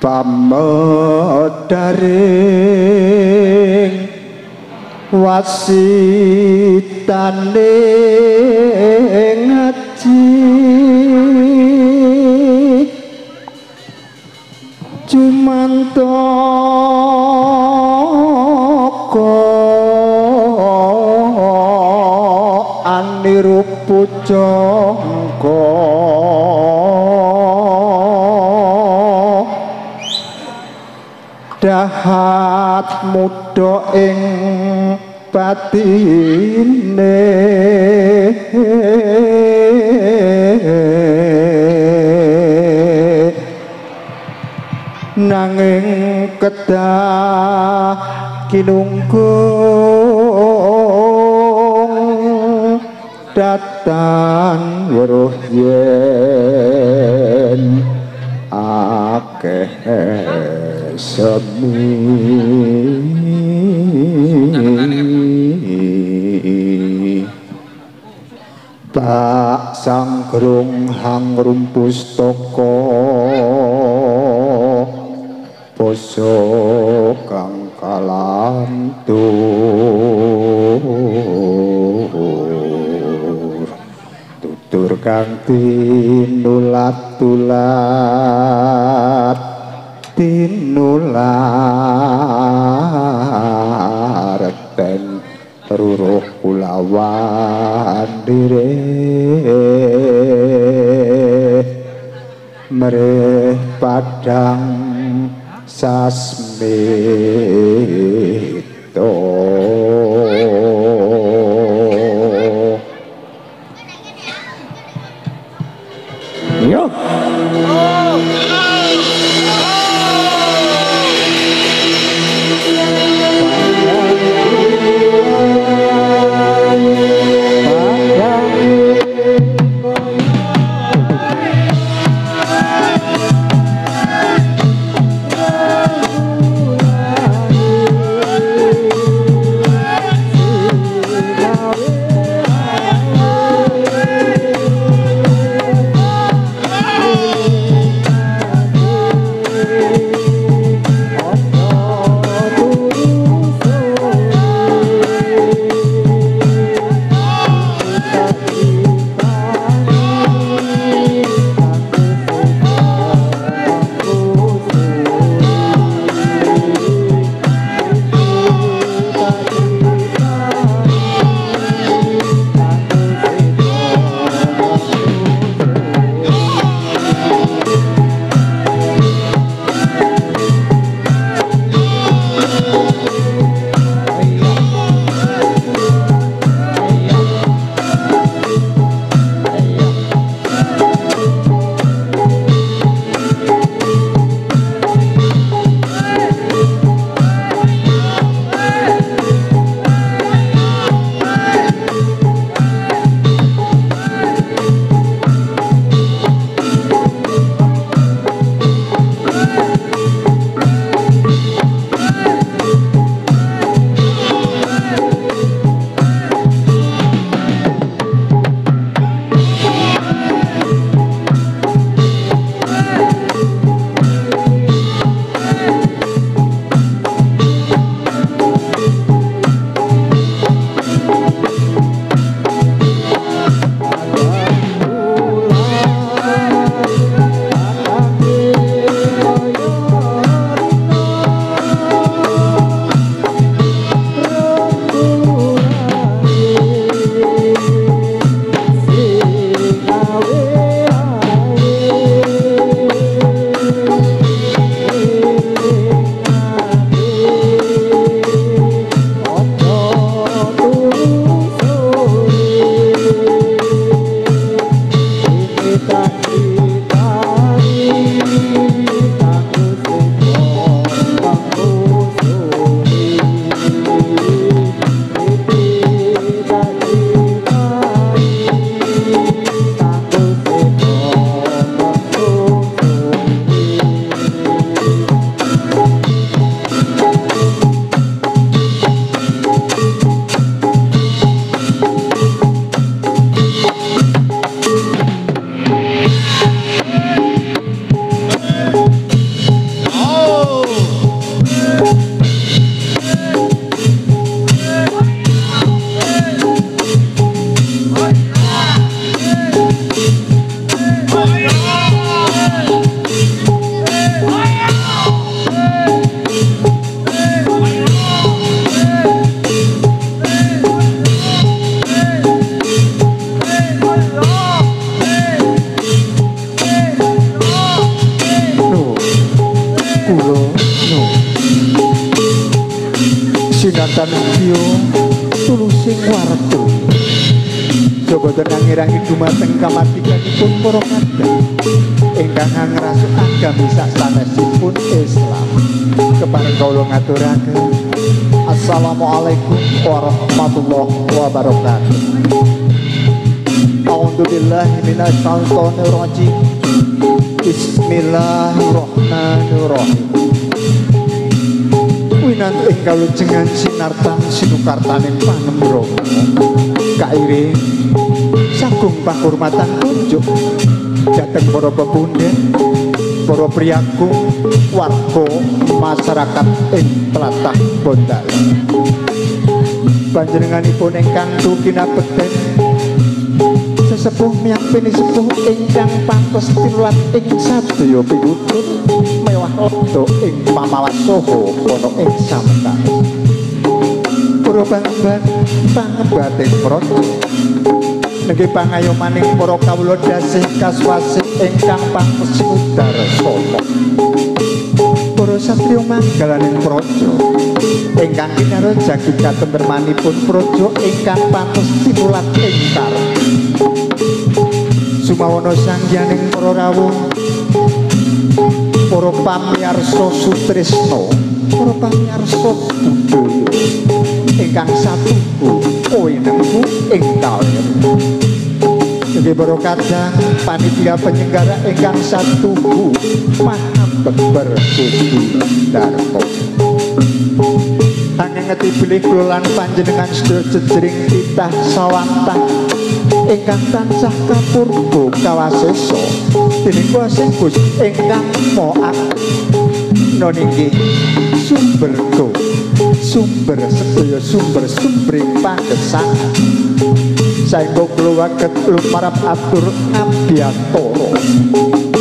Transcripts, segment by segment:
pamedaring wasitane ngaji. Cumantaka anirupu dahat muda ing batine. Nanging kedah kinunggung datan weruh yen akeh semi Pak Sanggrung hang rumpus toko. Poso kang kalantur Tutur kang tinulat-tulat Tinulat ten teruruh kulawan dire mereh padang sasmito kepada kaulah ngaturake Assalamualaikum warahmatullahi wabarakatuh. A'udzubillahi roji Bismillahirrahmanirrahim. Winantu ing kalunjengan sinartan sinukartanin panembro. Kairi sagung pakurmatan kunjuk. Dateng para pepundhen para priyagung warga masyarakat ing tlatah Bondal Panjenenganipun ingkang tukinabekten sesepuh miyampini sepuh ingkang pantes tinulat ing sadaya piwutur mewah ledha ing pamawas saha ana ing samta para pangemban pangembating praja nggih pangayomaning para kawula dasih kaswasih ingkang pantes udar sama para satriya manggalaning praja ingkang kinara jagi katentermanipun praja ingkang pantes tinulat ing sumawana sangyaning para rawuh para pamirsa sutresna para pamirsa budaya ingkang satuhu oenengku ing kalir Jadi para kadang panitia penyelenggara ingkang satuhu mahambek berkudu darmo Hanya ngeti bilih kulan panjenengan sedaya jejering titah sawantah ingkang tansah kapurbo kawasesa. Dening kuasa Gusti ingkang moak noninggi sumber go sumber sedaya sumber sumbering pangesangan saengga kula waget lumarap atur abiyatara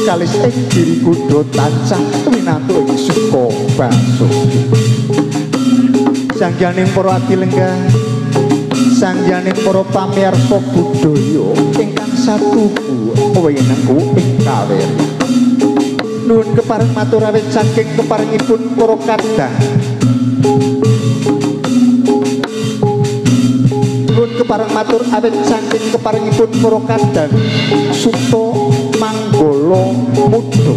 kalis ing diri kudu tansah winantu ing suka basuki sangyaning para ati lenggah sangyaning para pamirsa budaya ingkang satuhu wenengku ing kawer nuwun kepareng matur awit saking keparengipun para kadang kepareng matur saking keparengipun para kadang suto manggala muda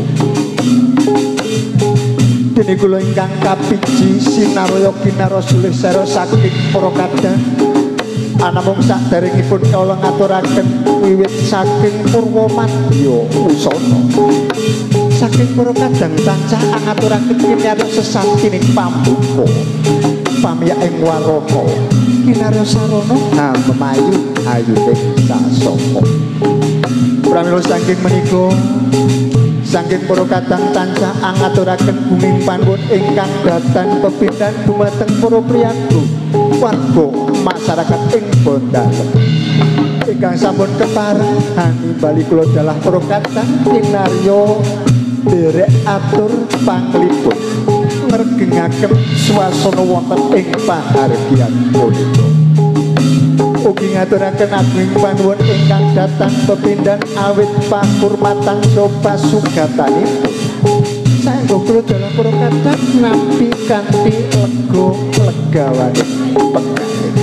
dene kula ingkang kapiji sinaraya kinarasulih sera saking para kadang anamung saderengipun kula ngaturaken wiwit saking purwa madya usana saking para kadang tansah ngaturaken kinarya sesakining pambuka pamya ing warana kinarya sarana hamemayu ayu ing sasaka pramila saking menika saking para kadang tansah ngaturaken bumi panuwun ingkang datan pepindhan dumateng para priyagung warga masyarakat ing Bondalem. Ingkang sampun kepareng hani bali kula dalah prokatan kinarya derek atur panglipun ngregengaken swasana wonten ing pahargyan punika. Ugi ngaturaken agung panuwun ingkang datang pepindhan awit pangurmatan sopa sugatanipun. Saengga kula dalah prokatan nampi kanthi lega legawane pekaring.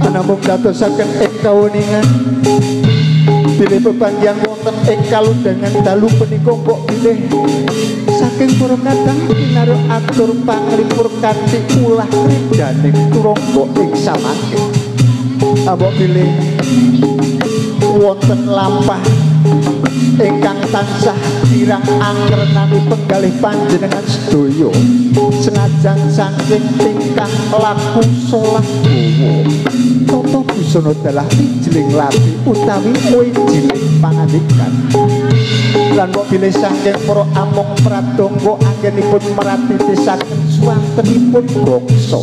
Anamung dadosaken ing kawuningan bilih pebanggian wonten ing kalundangan dalu punika kok bilih saking kadang pinaruh atur panglipur kanthi ulah ridaning turangga ing samangke. Abok bilih wonten lampah ingkang tansah kirang angrenani penggalih panjenengan sedaya. Senajan saking tingkah laku salah gawa tata busana dalah wijling lati utawi wijling pangandikan. Lan kok bilih saking para among pradonga anggenipun meratitisaken swantenipun bangsa.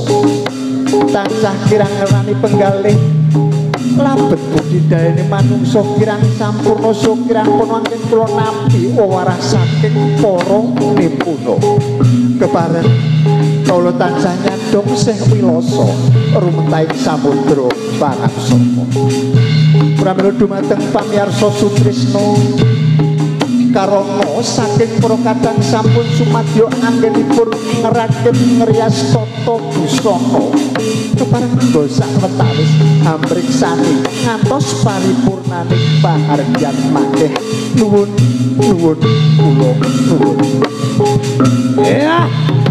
Tansah kirang ngerani penggalih labet budidayane manungsa kirang sampurna so kirang penangking kula nampi wawarah saking para nipuna kepareng kula tansah nyandhong sih wilasa rumetaing samudra pangaksama pramila dumateng pamirsa sutrisno karongo saking para kadang sampun sumadyo anggenipun ngerakit ngerias toto busana kepareng dosak wetawis amriksani ngantos paripurnaning pahargyan makeh nuwun nuwun kula nuwun. Yeah.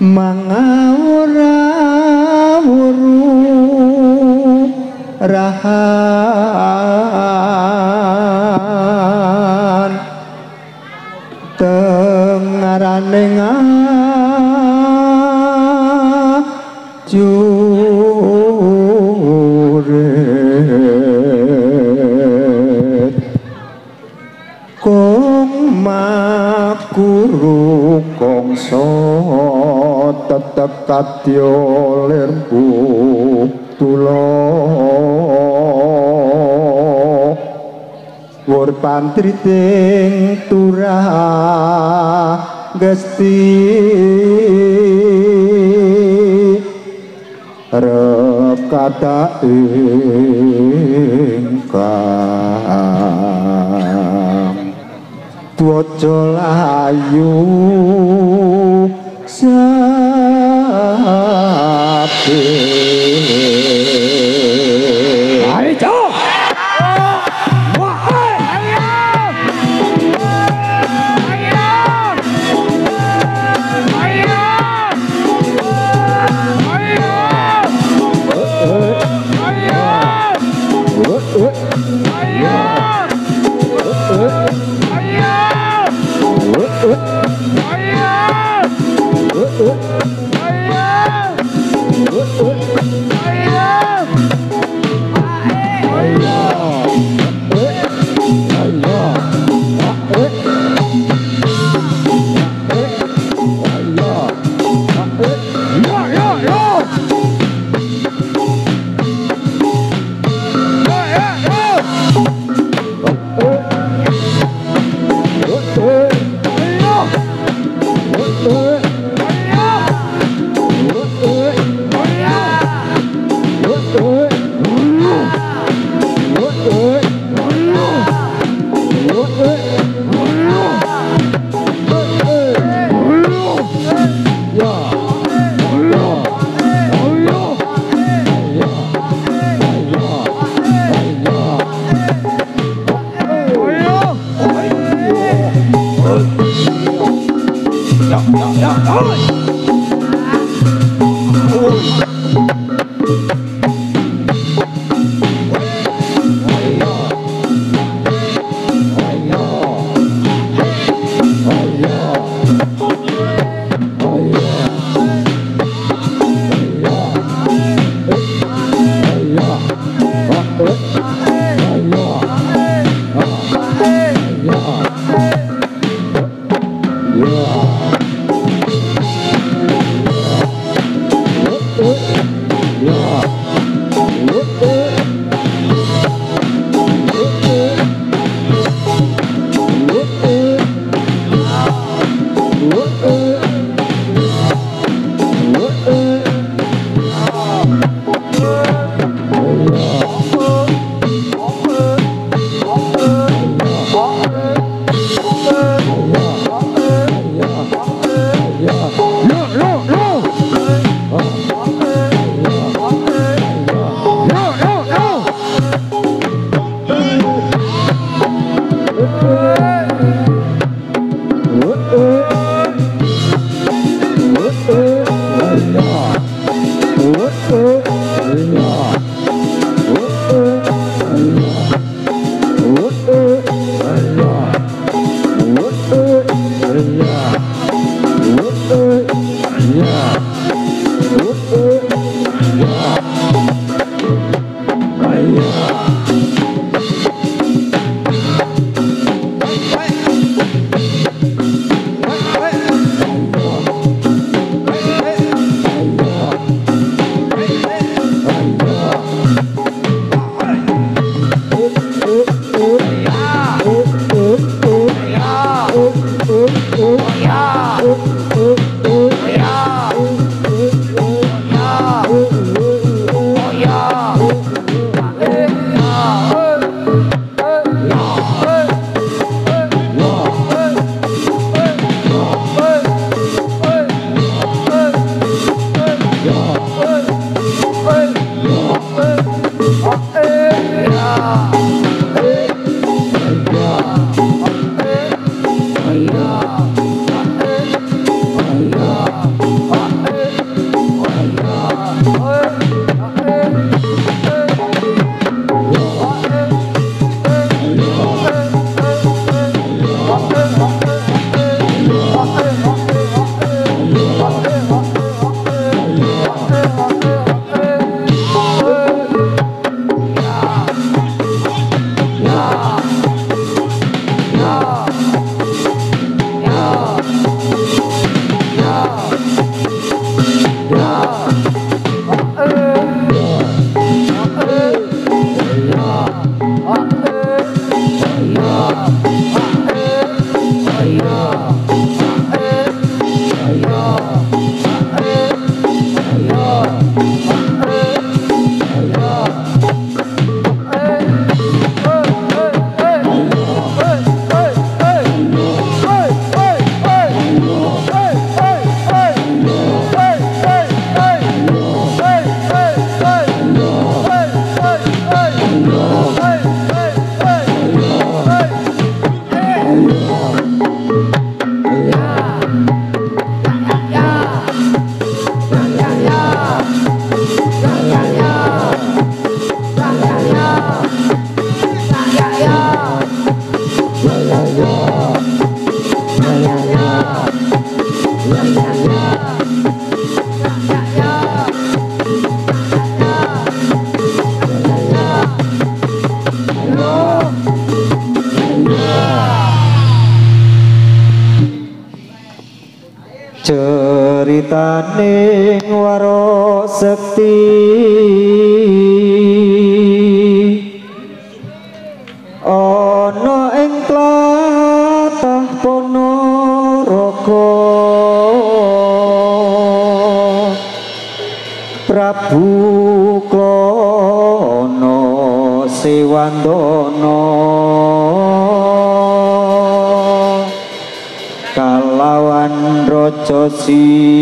manga kadya lerbu tulo. Wur pantriting turah gesti. Rekata ingkang. Tuwaja layu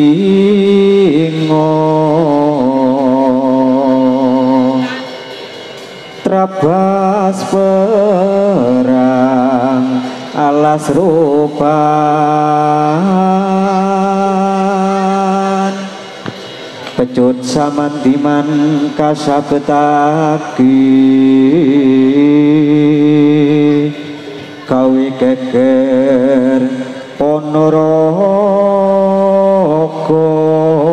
singa trabas perang alas rupan. Pecut samandiman kasabetaki kawi keker ponorogo khổ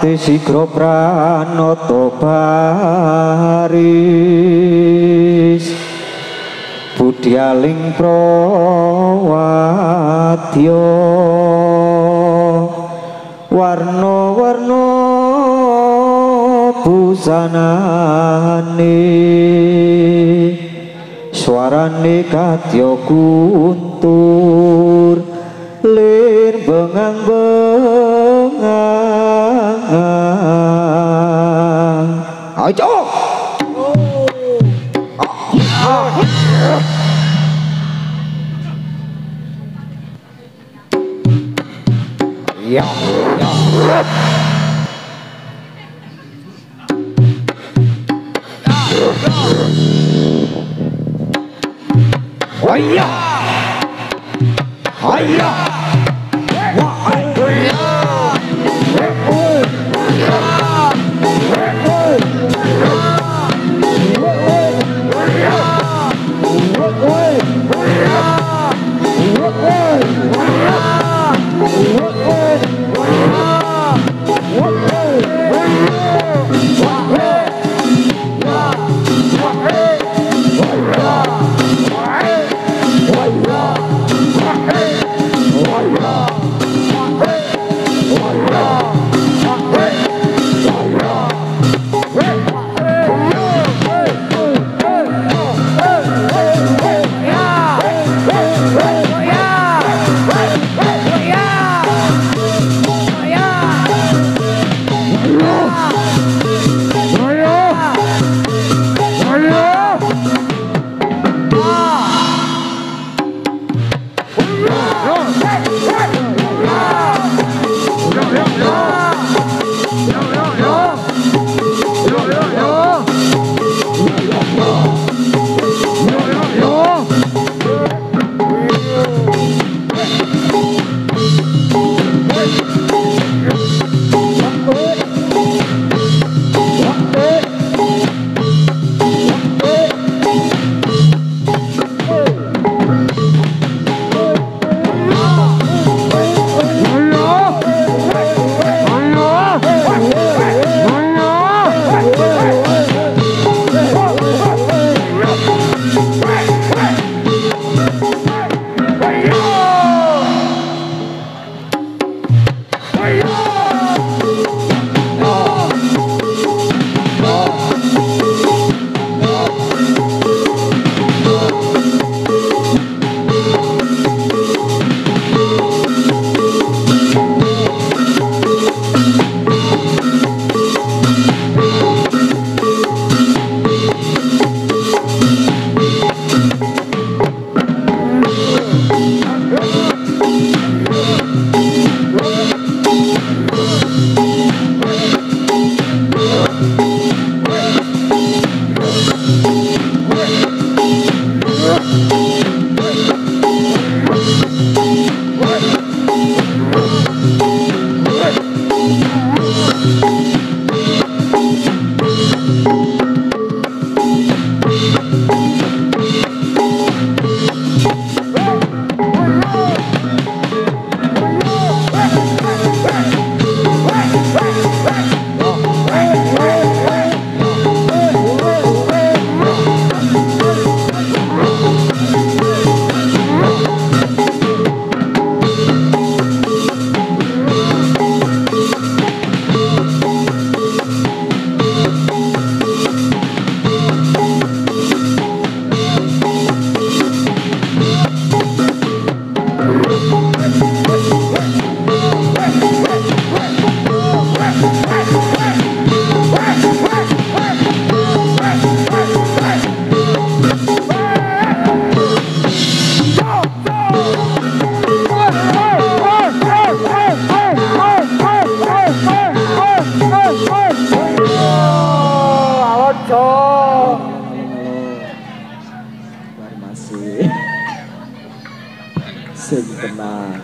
Pati sigro pranoto baris. Budyaling prawadya. Warna-warna busanane. Suarane kadya kuntur lir bengang-bengang sing tenang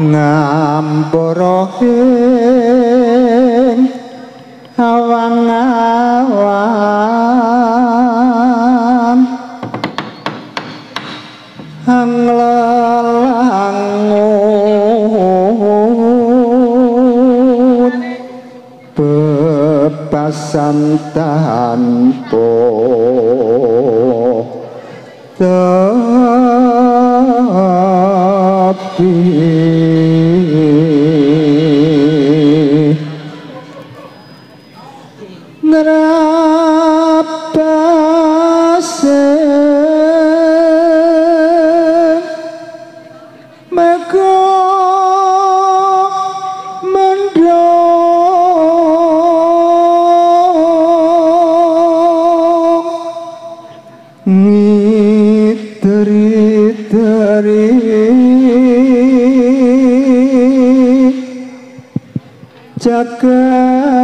Ngamboro Havana Jaga.